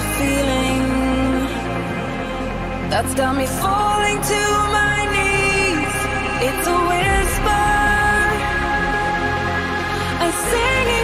a feeling that's got me falling to my knees. It's a whisper, a singing.